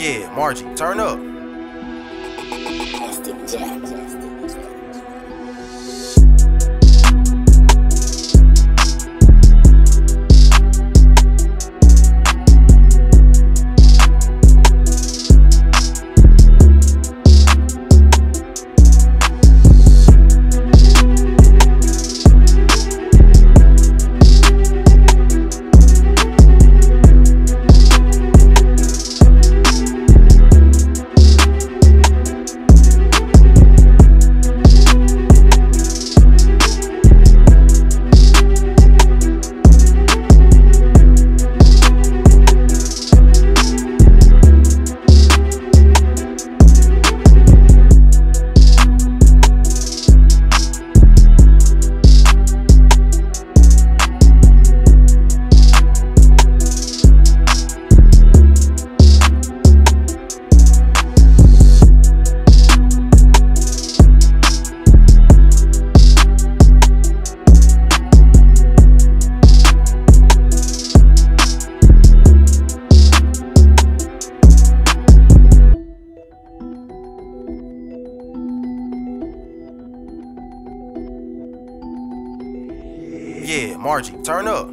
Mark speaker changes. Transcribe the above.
Speaker 1: Yeah, Margie, turn up. Yeah, Margie, turn up.